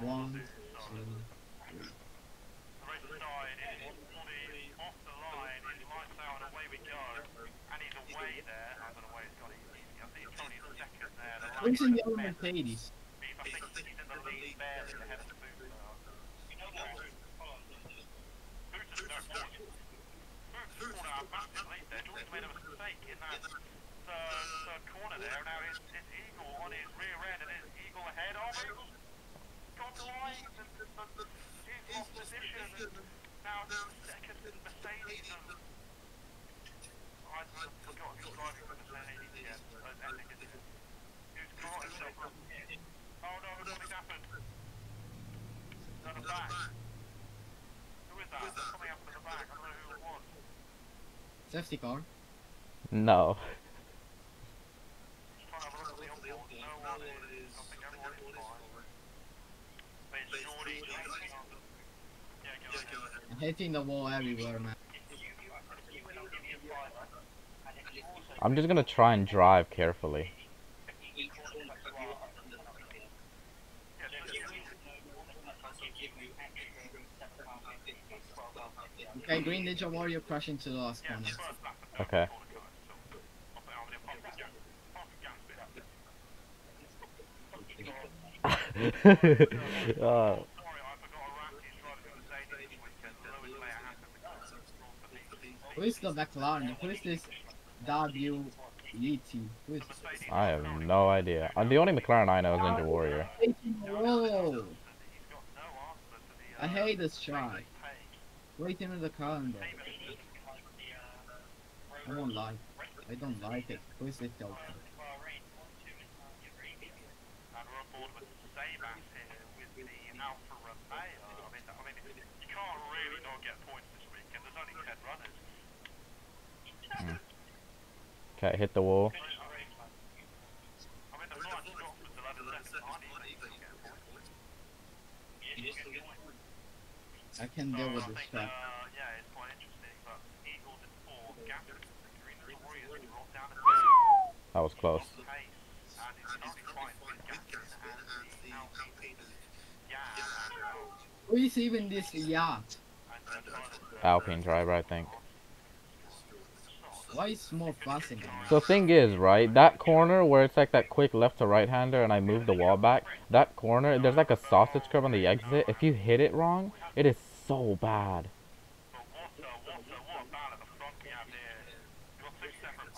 One, two, The race started, it's fully off the line, it's lights out and away we go. And he's away there, I don't know where he's got it. I think he's currently second there. The Who's in the line- other Mercedes? Beef, I think he's in the lead barely ahead of the Boots now. Boots has no point. Boots pulled out a massive lead there. Jordan's made a mistake in that third, third corner there. Now it's, it's Eagle on his rear end and it's Eagle ahead of him. And now second Mercedes and I driving for Mercedes I think it's who's car is it? Oh no, something's happened. Back. Who is that? The back. I don't know who it was. Safety car. No. Just trying to have a look at the onboard. No one is. I think everyone is fine. But it's Geordie. Yeah, go ahead. I'm hitting the wall everywhere, man. I'm just gonna try and drive carefully. Okay, Green Ninja Warrior crashing to the last corner. Okay. uh, Sorry, I forgot Iraqis driving for Mercedes this weekend. The lowest layer happened because Who is the McLaren? Who is this W E T? Who is I have no idea. Uh, the only McLaren I know is Ninja Warrior. Whoa! I hate this try. Wait into the go. I won't lie. I don't like it. Who is this though? And we're on board with Sebas here with the Alfa Romeo. I mean, I mean, you can't really not get points this weekend. There's only 10 runners. Okay, hit the wall. I mean, the flying Scotsman's 11 seconds behind him. He's still getting points. I can deal with So I this think, track. uh, yeah, it's quite interesting. But Eagles in four, Gafford in three, and the Warriors brought down the pace. That was close. And it's not quite with Gafford and the Alpine. Yeah, Who is even this yacht? Alpine driver, I think. Why is more fussing? So the thing is, right, that corner where it's like that quick left to right hander and I move the wall back, that corner, there's like a sausage curve on the exit. If you hit it wrong, it is so bad.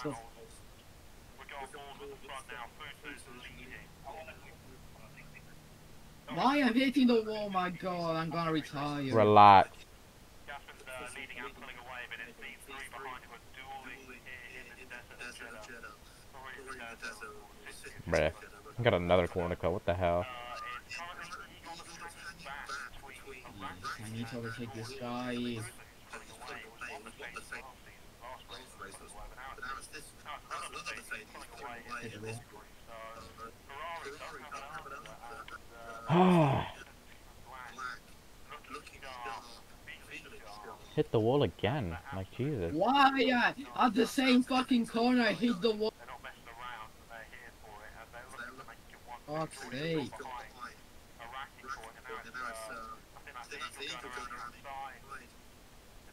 So-. Why I'm hitting the wall? Oh my God, I'm gonna retire. Relax. Gafford uh, leading and pulling away, but it's these three behind who are dueling here in the desert of Jeddah. Sorry, the desert. City of Bruh. I got another corner cut. What the hell? I need to overtake this guy. Hit the wall. again. Like Jesus. Why at the same fucking corner I hit the wall?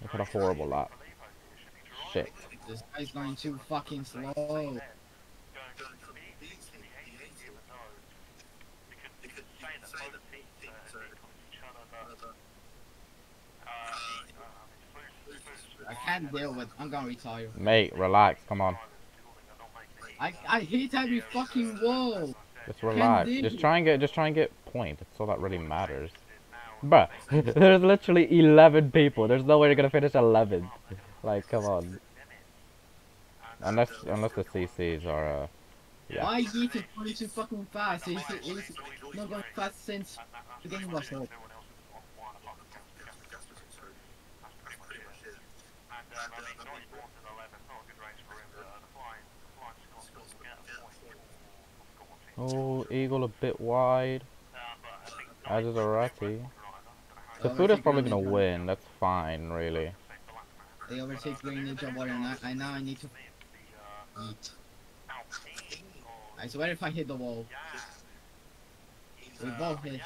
Look at a horrible lap. Shit. This guy's going too fucking slow. Going to be easy, even though you could, you could say that both teams are equal to each other, but it's Fuchs- I can't deal with. I'm gonna retire. Mate, relax. Come on. I I hit every fucking wall. Just relax. Just try and get just try and get point. That's all that really matters. Bruh, there's literally 11 people. There's no way you're gonna finish 11. Like, come on. Unless unless the CCs are uh Yeah. Why is it going too fucking fast? He's, he's not going fast since the game was over. Oh, Eagle a bit wide. As is Arati. The food is probably gonna win. That's fine, really. They overtake Green Ninja Warrior and I, I now I need to eat. I swear if I hit the wall, we both hit it.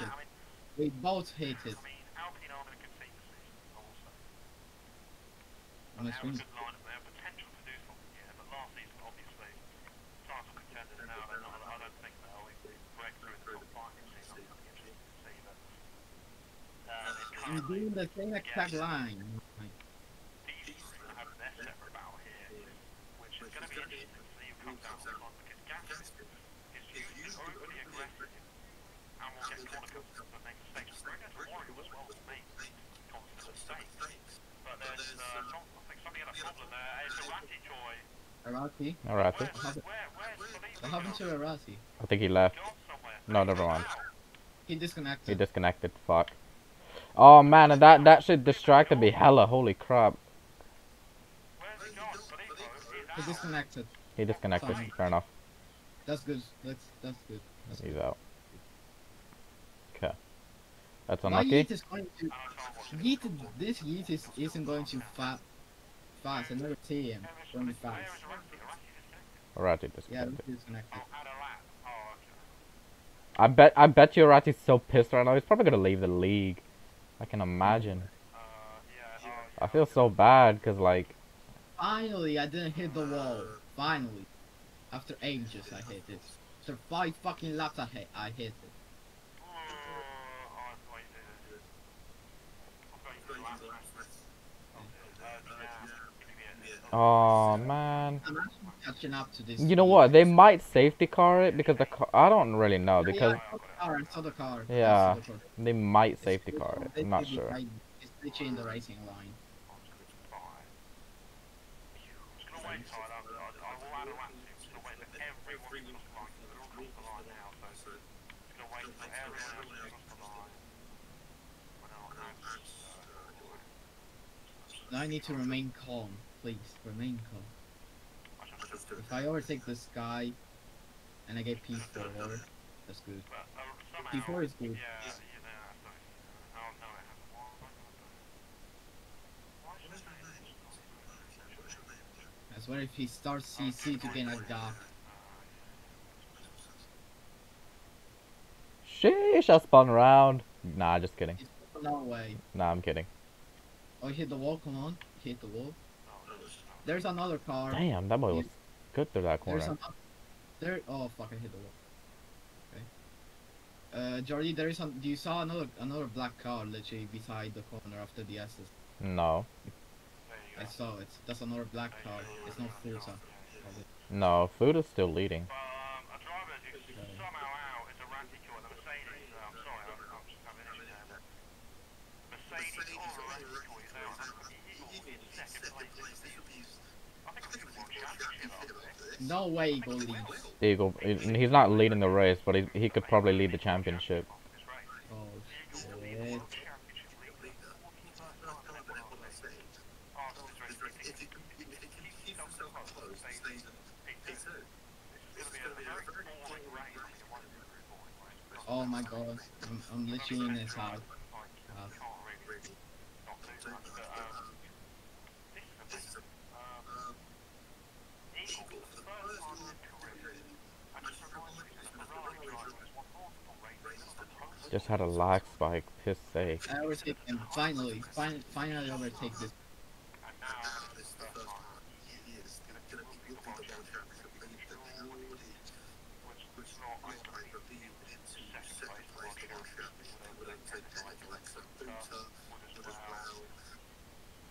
We both hit it. I mean, Alpine a problem there. It's a ratty line. Arati? Felipe What happened to? Arati? I think he left. Gone somewhere. No, never mind. Wow. He He disconnected. disconnected. Fuck. Oh man, and that that shit distracted me hella. Holy crap. He gone? Felipe is He out. disconnected. He disconnected. Fine. Fair enough. That's good. That's that's good. That's He's good. out. Okay. That's My unlucky. Yeet is going to And I can't watch it. Yeet. This Yeet is isn't going to fa fast. I never see him going fast. Arati? Disconnected. Yeah, disconnected. he's disconnected. Adalat. Okay. I bet I bet you Rati's so pissed right now. He's probably gonna leave the league. I can imagine. Uh, yeah, yeah. I feel so bad because like Finally, I didn't hit the wall. Finally, after ages, I hit it. After five fucking laps, I hit. I hit it. I've got you for the last one. Yeah, give me a- oh man. Catching up to this. You know what? They might safety car it because the car, I don't really know because yeah, I car. I the car. Yeah. the car. they might It's safety car it. I'm not sure. It's literally in the racing line. I need to remain calm, please. Remain calm. I shall just do it. If I overtake this guy, and I get P4, that's good. But uh, P4 is good. I swear if he starts CC to get a dock. Sheesh, I spun around. Nah, just kidding. No way. Nah, I'm kidding. Oh, hit the wall, come on. Hit the wall. There's another car. Damn, that boy was good through that corner. There's another. There. Oh fuck! I hit the wall. Okay. Uh, Jordy, there is some. Do you saw another another black car literally beside the corner after the S's? No, I saw it. That's another black car. It's not Forza. no, food is still leading. But, um, a driver who's somehow out is a Ratico and a Mercedes. Uh, I'm sorry, I'm, I'm just having an issue there. But Mercedes or a Ratico is out, and Eagle in second place. I think we should world championship after this. No way, Eagle leads. Eagle, he- he's not leading the race, but he he could probably lead the championship. Oh Eagle will be the shit. world championship leader. Arsenal is racing. If he keeps himself so close, stays in P2. It's going to be a very boring race. It won't be a very boring race. Oh my god. I'm, I'm literally in his house. Like, you can't really not do much, but, um, this is a big, um, Eagle, for the first time in his career, and just a reminder, this Ferrari driver has won multiple races on the post. Just had a lag spike. Piss sake. I overtake him. Finally. Fin finally overtake this. And this is the first time he is going to be the world championship leader, which was not, I believe, in second place world championship, would have taken like Alexa Buta, would as well.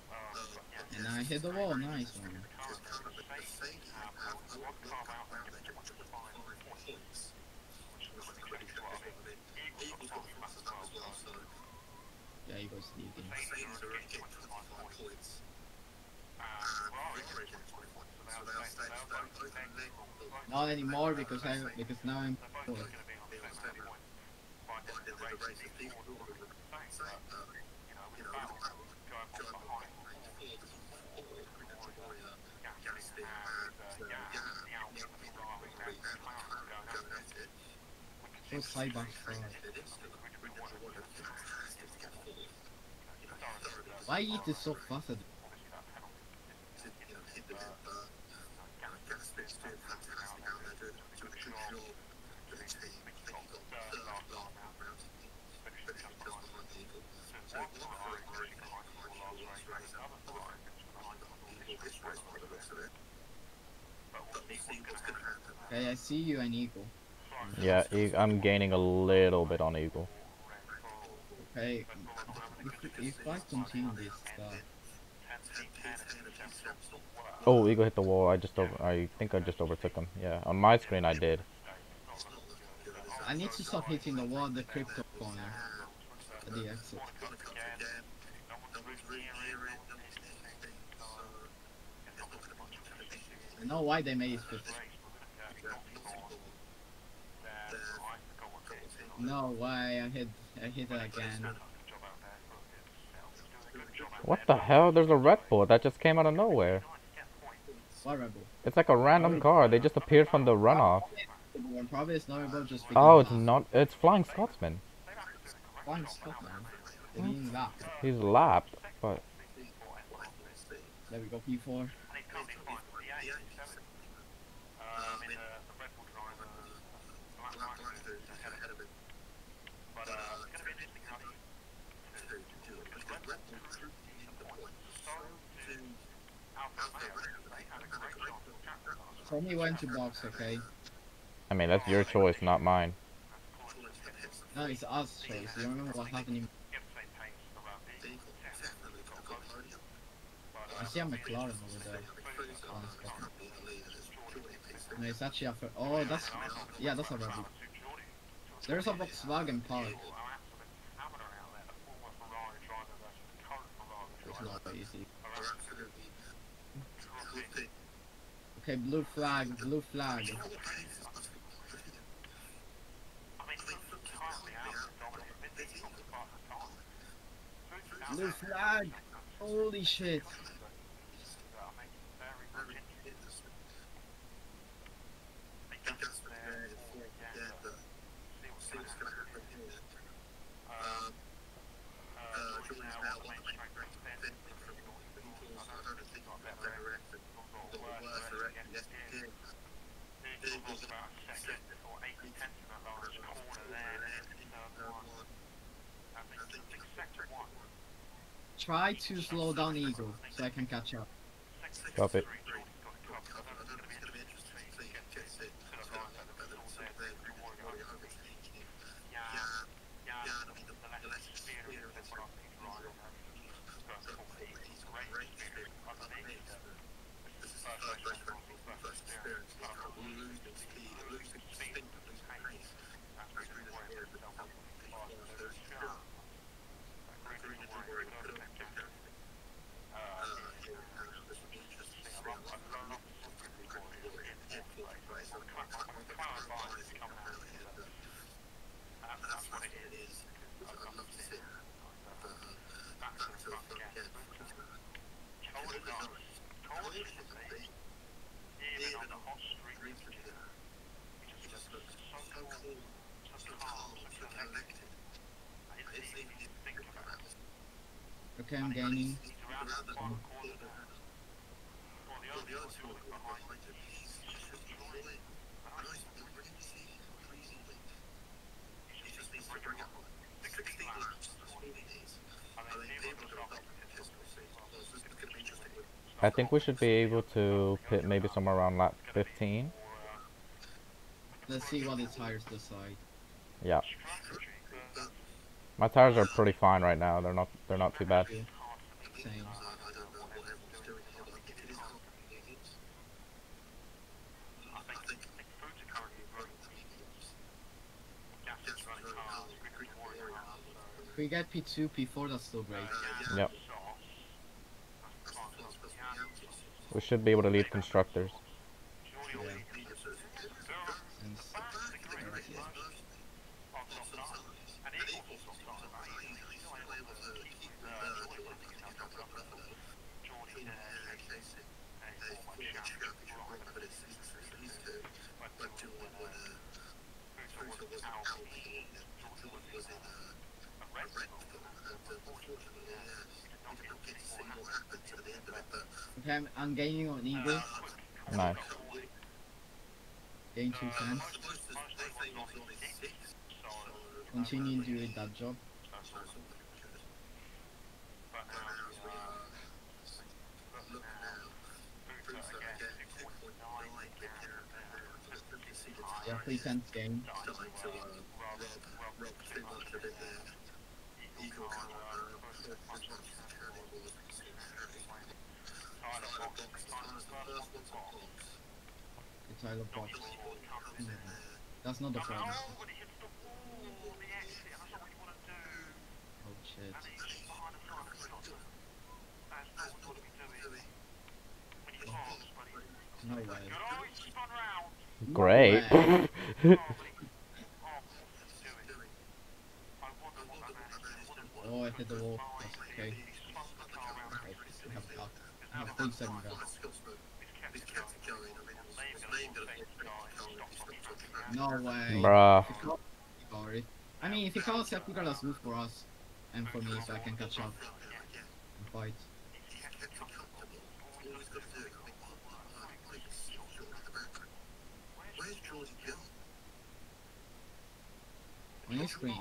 Um, but yeah, And I hit the wall. Nice one. Yeah, Eagle's leading. Not anymore because I because now I'm fourth. So sidebar. Why eat it so fast? Okay, I see you on Eagle. Yeah, I'm gaining a little bit on Eagle. Hey if, I continue this stuff, Oh, Eagle hit the wall. I just over. I think I just overtook him. Yeah, on my screen I did. I need to stop hitting the wall the crypto corner. At the exit. I know why they made it No, why I hit I hit it again. What the hell? There's a Red Bull that just came out of nowhere. What rebel? It's like a random car. They just appeared from the runoff. Probably it's not rebel just Oh, it's not. It's Flying Scotsman. Flying. They mean that. He's lapped, but There we go, P4. But uh, it's going to be interesting how he Tommy went to box, okay? I mean that's your choice, not mine. No, it's us choice. You remember what happened in... I see a McLaren over there. No, it's actually a... Oh, that's... Yeah, that's a rebel. There's a Volkswagen Park. It's not easy. Okay, blue flag, blue flag. Blue flag! Holy shit! Try to slow down Eagle so I can catch up. Stop Okay, I'm. I think we should be able to pit maybe somewhere around lap 15. Let's see what the tires decide. My tires are pretty fine right now. They're not. They're not too bad. Same. We get P2, P4, that's still great. Yep. We should be able to lead constructors. Yeah. Since, okay, I'm, I'm gaining on Eagle. Nice. Gain two cents. Continue doing that job. Yeah, three tenths game. What you want oh, to be doing. When you box, buddy. No way. Good, oh, he spun round. Great. But he, what was he doing? I wonder what that man is. What Oh, I hit the wall. That's okay. 10 second guy. No way. Bruh. Sorry. I mean, if he calls Sepulgar, that's good for us. And for me, so I can catch up. And fight. On your screen.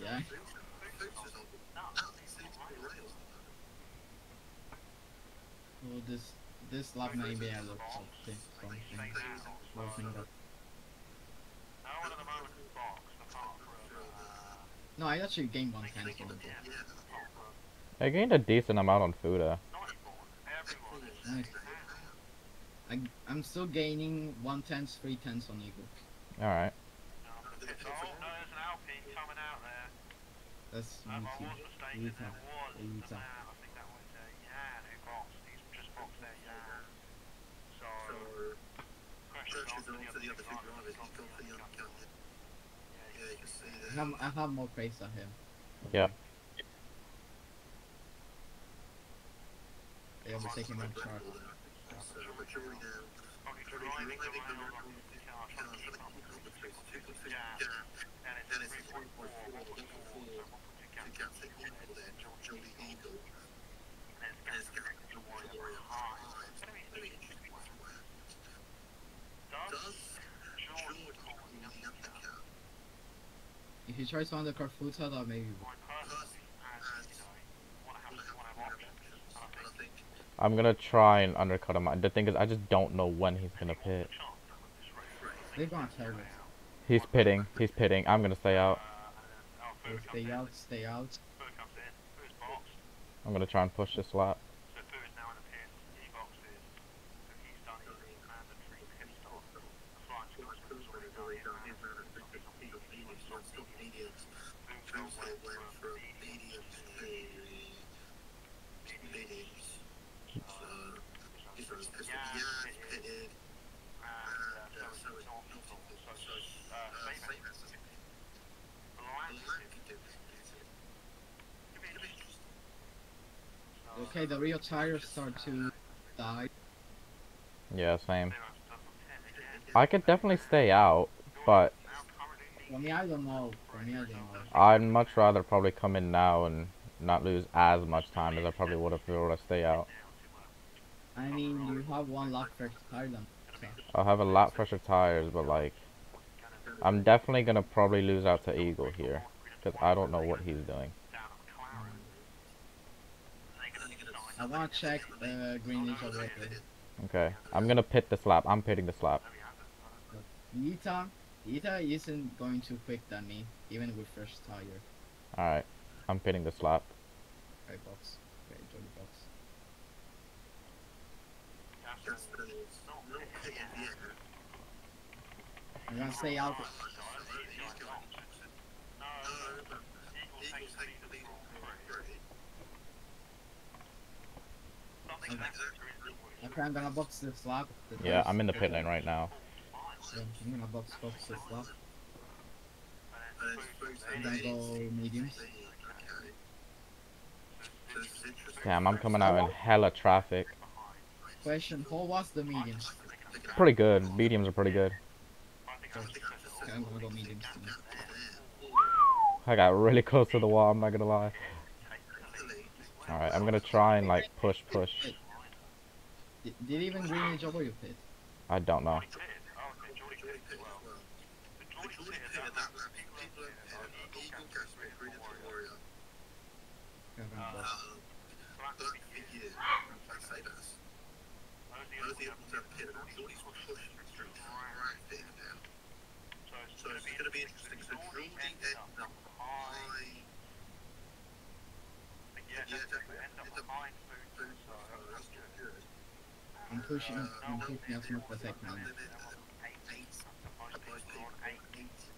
Yeah. Well, this this lap maybe I look something something. Working up. No one at the moment is boxed, apart uh, No, I actually gained one chance on yeah, I gained a decent amount on Fuda. Nightborn. Everyone is Nice. I I'm still gaining one tenths, three tenths on Eagle. Alright. Oh, no, there's an Alpine coming out there. That's Um, I was easy. mistaken, Utah. there was a Utah. man, I think that was uh, Yan who boxed, he's just boxed there, Yan. So, Pressure pressure's on on the other two drivers, he's gone for the other. Yeah, you can see I there. have, I have more pace than him. Yeah. Yeah, we're taking one shot. So, majority now. Driving around on car, trying to keep up with and And it's it's 3.4, 3.4, 1.4, 1.4 so 1.2 to gap. Gatwick Eagle there, Johnny Eagle. And it's And it's going going to to Warrior Warrior high. high. It's going to be an Very interesting interesting one. one. Does Does George George call call the the undercut? undercut? If he tries to undercut Futa, that maybe. I personally, as, you know, want to have, want to have options, and I And I think think I'm gonna try and undercut him. The thing is, I just don't know when he's gonna pit. They're gonna. He's pitting. He's pitting. I'm gonna stay out. So stay out, stay out. Boo comes in, Boo's boxed, I'm gonna try and push this lap. so Boo is now in the pit, he boxes, so he's done his mandatory pit stop. The flying score's already done his mandatory pit stop, he's on mediums, he's on stop mediums. Boo's Tuesday went went from from mediums to mediums. So, he's on his pistol. Yeah, Yeah, it he's pitted. and uh, And so uh, is so North it's not so, so, uh, uh, Saban. same as the Blank Blank could do this. could be interesting. So, Okay, the real tires start to die. Yeah, same. zero to double ten again. I could definitely stay out, but For me, I don't know. For me, I don't know. I'd much rather probably come in now and not lose as much time as I probably would if we were to stay out. I mean, you have one lap first tire then. So. I'll have a lot fresher tires, but like, I'm definitely gonna probably lose out to Eagle here because I don't know what he's doing. I wanna check uh, green ninja water. Okay, I'm gonna pit this lap. I'm pitting this lap. Ita, Ita isn't going too quick than me, even with first tire. All right, I'm pitting this lap. Okay, box. Okay, Jolly box. The not pitted yet. I'm gonna stay out. No, but Eagles take the lead on three. I'm gonna box this lap. The Yeah, I'm in the pit lane right now. I'm gonna box box interesting. Damn, I'm coming out in hella traffic. Question: How was the mediums? Pretty good. Mediums are pretty good. I got really close to the wall. I'm not gonna lie. All right, I'm gonna try and like push, push. Did, did even green ninja over your pit? I don't know. Okay, I'm gonna box. Both the others I'm pushing, I'm pushing as much as I can.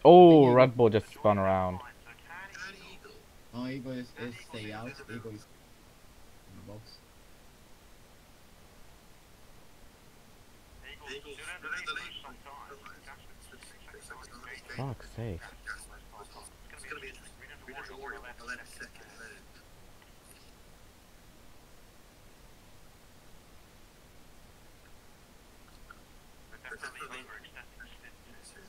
Oh, Red Bull just spun around. Oh, Eagle is, is stay out. Eagle is in the box. Fuck's sake. It's going to be interesting. We don't know worry about the last second there. We're definitely overextending the stint.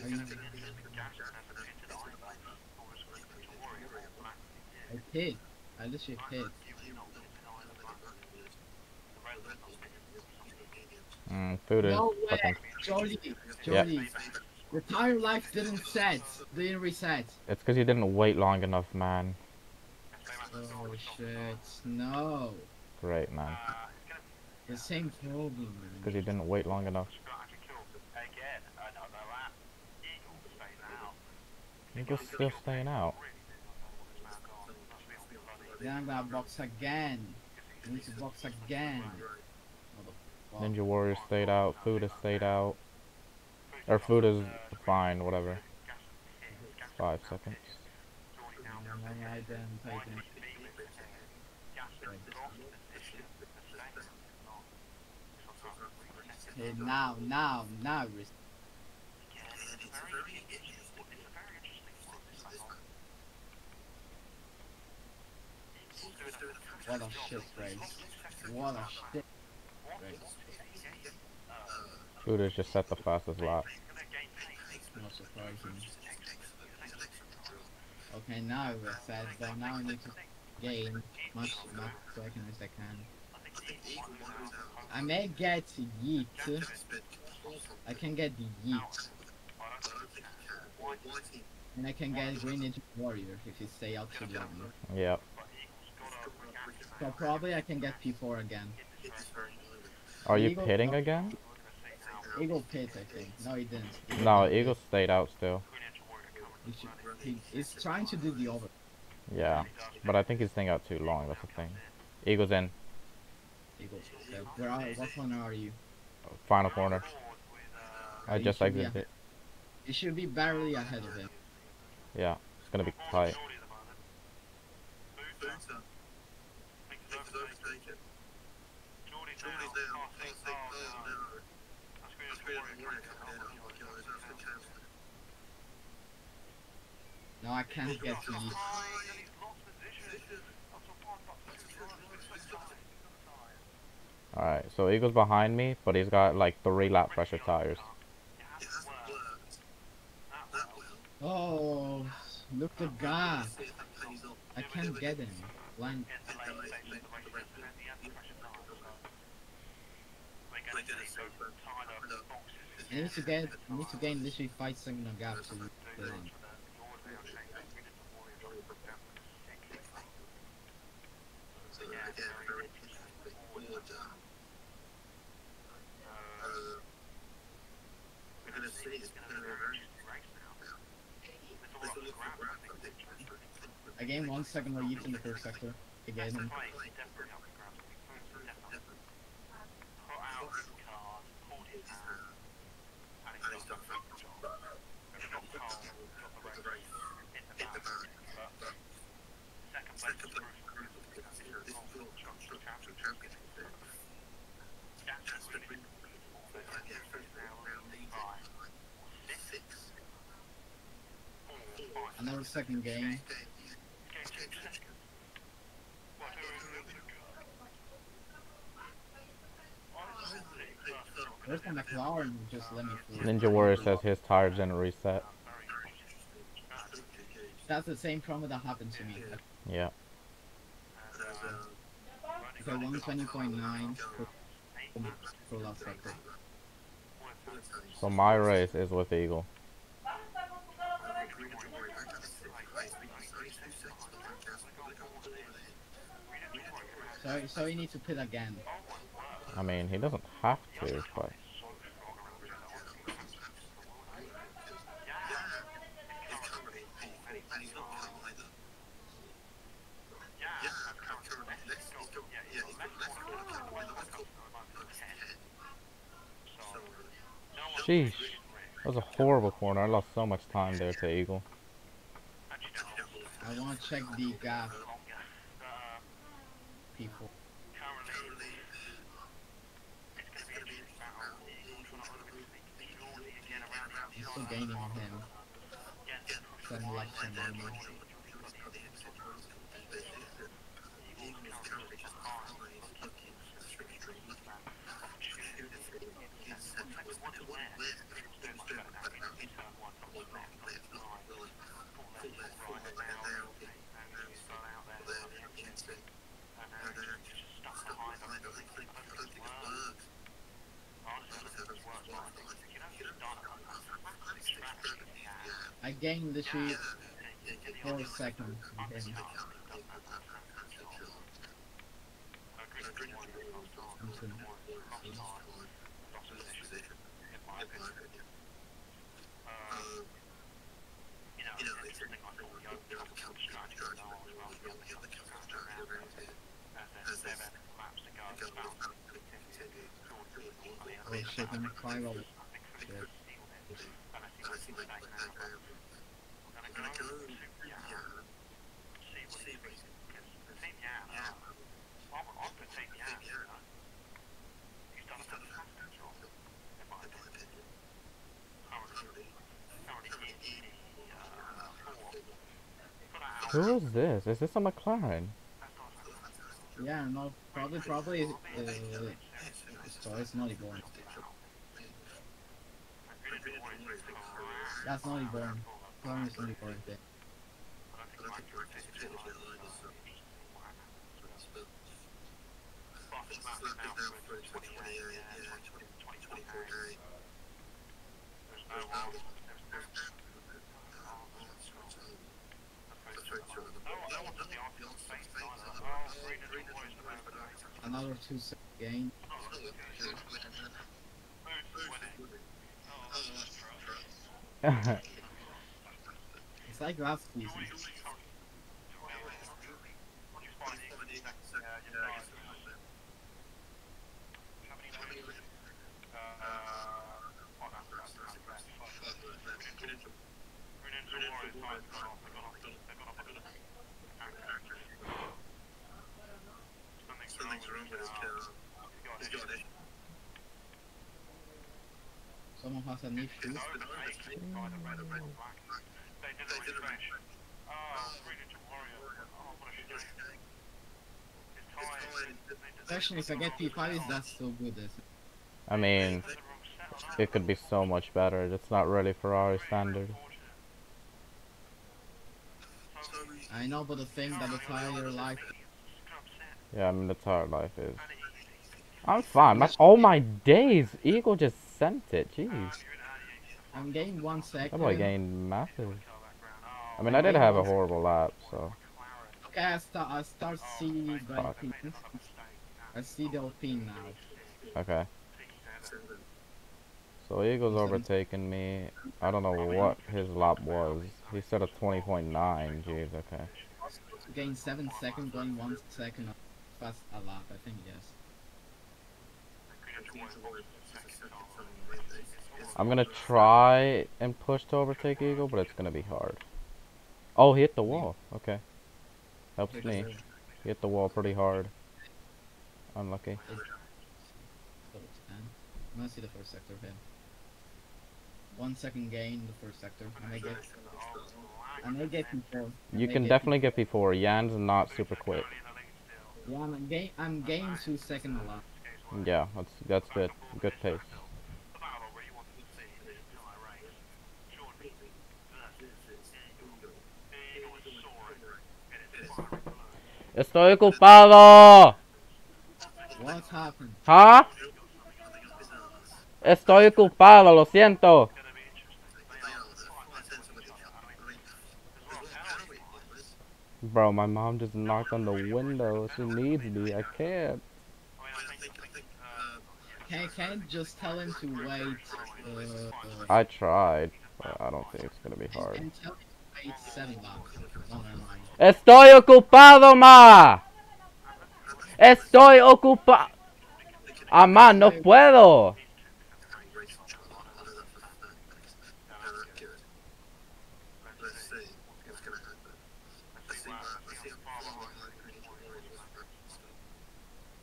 I hit. I literally hit. Mm, food No way! fucking. Yeah. The tire life didn't set. Didn't reset. It's because you didn't wait long enough, man. Oh shit. No. Great, man. The same problem, Because man. you didn't wait long enough. Again, another lap. Eagle stays out. Just still staying out. Then I'm gonna box again. I need to box again. Ninja Warrior stayed out. Food has stayed out. Or food is fine, whatever. Five seconds. No, I didn't take it. Okay, now, now, now, what a shit race. What a shit race. Has just set the fastest lap. Not surprising. Okay, now reset, but now I need to gain much, much second as I can. I may get yeet. I can get the yeet. And I can get Green Ninja Warrior if you stay out too long. Yep. So probably I can get P4 again. Are you Eagle- pitting again? Eagle pit, I think. No, he didn't. No, didn't Eagle stayed out still. He, should, he, he's trying to do the over. Yeah. But I think he's staying out too long, that's the thing. Eagle's in. Eagles. So where are, what corner are you? Final corner. I You just should be exited. You should be barely ahead of him. Yeah. It's gonna be tight. No, I can't get to yeet. Alright, so Eagle's behind me, but he's got like three lap pressure tires. Oh, look the guy. I can't get him. Blind. I need to get. I need to gain literally five second gap to get in. We're gonna see it's gonna be very I gained one second yeet in the first sector. Him. Another second game. Where's the McLaren? Just let me through. Ninja Warrior says his tires didn't reset. That's the same problem that happened to me. Yeah. Okay, 120.9 for, for last sector. So my race is with Eagle. So, so you need to pit again. I mean, he doesn't have to, but sheesh, that was a horrible corner. I lost so much time there to Eagle. I want to check the gap, people. I'm still gaining on him. Seven laps on me. I gained the sheet for a second. I'm soon. Oh shit, I'm over. Shit. Who is this? Is this a McLaren? Yeah, no, probably, probably, uh, so it's not born. That's not born. Born is not born thing. Another two second gain. It's like last season. Someone has a new shoe. Especially if I get P5s, that's so good. I mean, it could be so much better. It's not really Ferrari standard. I know, but the thing that the tire life. Yeah, I mean, the tire life is. I'm fine. My, oh my days! Eagle just sent it. Jeez. I'm getting one second. boy gained massive. I mean, I did have a horrible lap, so. Okay, I start. I start see the Fuck. I see the now. Okay. So Eagle's overtaking me. I don't know what his lap was. He said a 20.9. Jeez, okay. Gain seven seconds, going one second fast a lap. I think yes. I'm gonna try and push to overtake Eagle, but it's gonna be hard. Oh, he hit the wall. Okay. Helps me. He hit the wall pretty hard. Unlucky. So it's 10. I'm gonna see the first sector here. One second gain the first sector. I may get. I may get control. I You may can get definitely get before. Yan's not super quick. Yeah, I'm gain. I'm gaining two second a lap. Yeah, that's that's good. Good pace. Estoy ocupado. What's happened? ¿Ah? Estoy ocupado, lo siento. Gonna be interesting. They They are are, they're far ten to million. I mean, as well. there's How one county was Bro, my mom just knocked on the window. She needs me. I can't. I mean, I I think, think, I think, Can can you just tell him to wait? Uh, I tried, but I don't think it's gonna be hard. Estoy ocupado, ma. Estoy ocupado. Amá, ah, no puedo.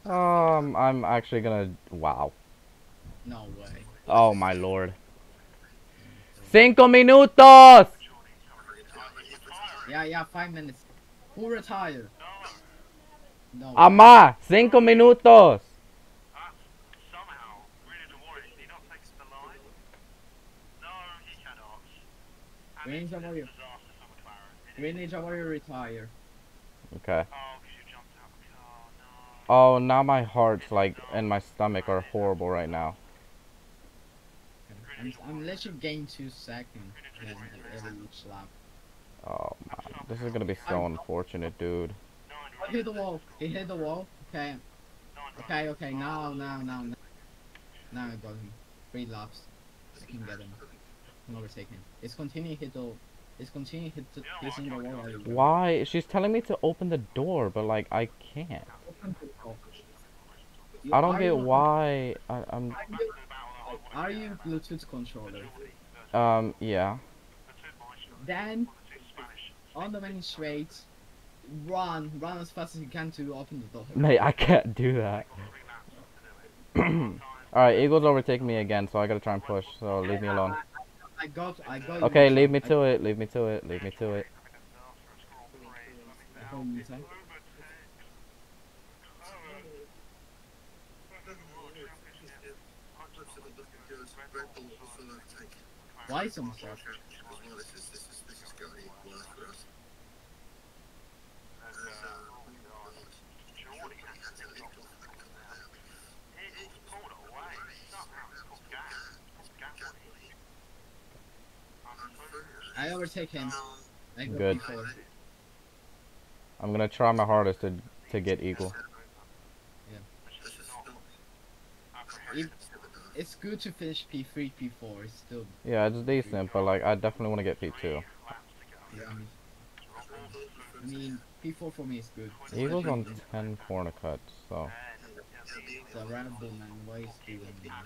Um, I'm actually gonna. Wow. No way. Oh my lord. Cinco minutos. Yeah, yeah, five minutes. Who retired? No. no. Amá, cinco minutos. somehow, really Warriors, did he not take? No, he Green it's Warrior. disaster for McLaren. It Green Ninja Warrior retire. Okay. Oh, 'cause you jumped out of the car, no. Oh, now my heart's like and my stomach are horrible right now. I'm, I'm let you gain two seconds in every each lap. Oh man, this is gonna be so unfortunate, dude. Oh, hit the wall. He hit the wall. Okay. Okay, okay. Now, now, now, now. Now I got him. Three laps. I can get him. I'm overtaking. It's continue hit the. It's continue hit the. Hitting the wall. Why? She's telling me to open the door, but like I can't. Open the door. I don't get why. I, I'm. Are you Bluetooth controller? Um. Yeah. Then on the main straight, run, run as fast as you can to open the door. Mate, I can't do that. Alright, Eagles overtake me again, so I gotta try and push. So leave me alone. I got, I got. Okay, leave me to it. Leave me to it. Leave me to it. Why got you, sir. Looks like a looking good. Red Bull will full overtake. Why so much? As well, this is, this is, this is going to be worse for us. As, uh, Jordy had to lead off and come down. I overtake him. I got Good. before. I'm gonna try my hardest to to get Eagle. This is It's good to finish P3, P4. It's still. Yeah, it's decent, but like I definitely want to get P2. Yeah, I mean, P4 for me is good. Eagle's on 10 corner cuts, so The Red Bull man, why is he doing that?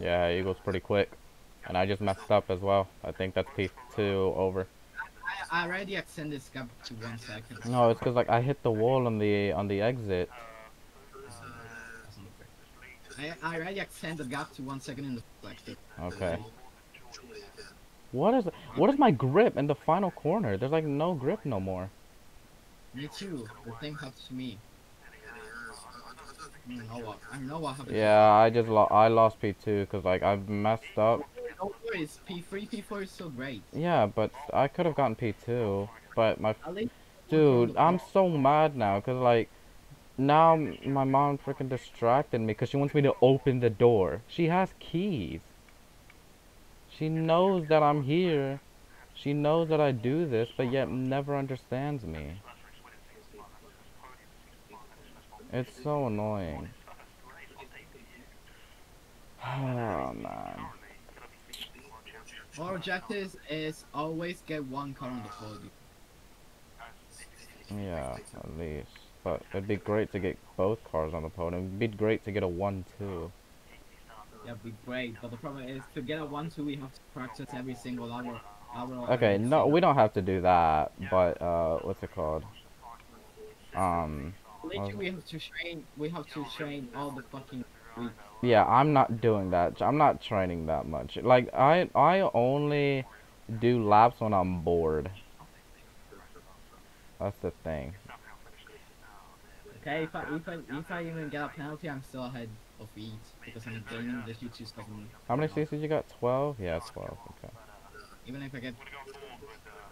yeah, Eagle's pretty quick. And I just messed up as well. I think that's P2 over. I, I already extended this gap to one second. No, it's because like I hit the wall on the on the exit. I, I already extended the gap to one second in the sector. Okay. What is what is my grip in the final corner? There's like no grip no more. Me too. The thing happens to me. I know what. I know what happened. Yeah, I just lo- I lost P2 because like I messed up. Don't worry. It's P3, P4 is still great. Yeah, but I could have gotten P2. But my dude, I'm so mad now because like now my mom freaking distracted me because she wants me to open the door. She has keys. She knows that I'm here. She knows that I do this, but yet never understands me. It's so annoying. Oh man. Our objective is always get one car on the podium. Yeah, at least. but it'd be great to get both cars on the podium. It'd be great to get a one-two. Yeah, be great. But the problem is to get a one two, we have to practice every single hour. hour Okay, no, we don't have to do that, but uh, what's it called? Um, Literally, we um, have to train. We have to train all the fucking week. yeah, I'm not doing that. I'm not training that much. Like I, I only do laps when I'm bored. That's the thing. Okay, if I if I if I even get a penalty, I'm still ahead of Eat because I'm gaining the YouTube stuff. How many CCs you got? Twelve? Yeah, twelve. Okay. Even if I get,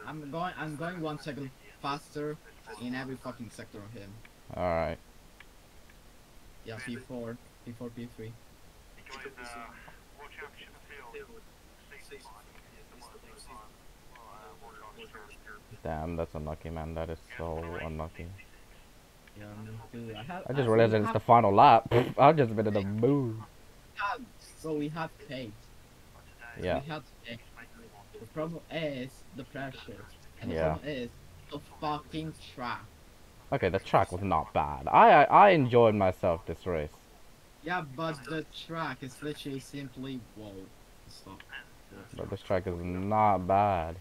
I'm going I'm going one second faster in every fucking sector of him. All right. Yeah, P4, P4, P3. Damn, that's unlucky, man. That is so unlucky. Yeah, dude, I have. I just we realized that it's the final lap. I've just been in the mood. So we have paid. Yeah. We had to. The problem is the pressure, and the Yeah. problem is the fucking track. Okay, the track was not bad. I, I I enjoyed myself this race. Yeah, but the track is literally simply whoa. Stop. But this track is not bad.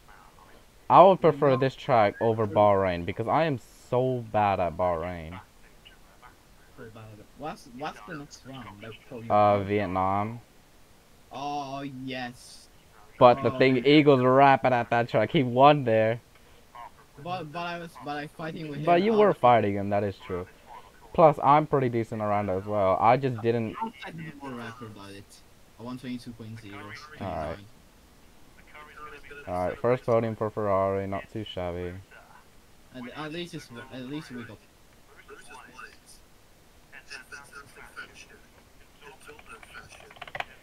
I would prefer this track over Bahrain because I am so bad at Bahrain. What's what's the next round? Like, for you? Uh, Vietnam. Oh yes. But the Oh. thing, Eagles rapping at that track. He won there. But but I was but I fighting with him. But you were fighting him, that is true. Plus, I'm pretty decent around as well. I just didn't. I the world record at it. A 122.0. Alright. Alright, first podium for Ferrari, not too shabby. At, at least it's at least we got. Bruce's wallets in fantastic fashion, in Tottenham fashion,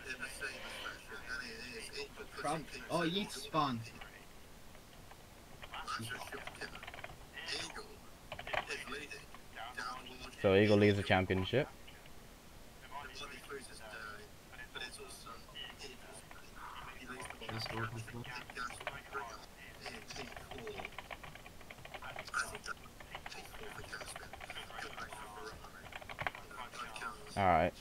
in Mercedes fashion, and it is equal From, oh, Yeet spun. That's a shocker. Eagle is leading down towards So Eagle leads the championship. the bloody Bruce's day, but it's also Eagle's day. He leads the That's ball. what we thought. Gas Bringer in P4. As he does P4 for Casper. Good race for Ferrari. You know, no cars. Alright.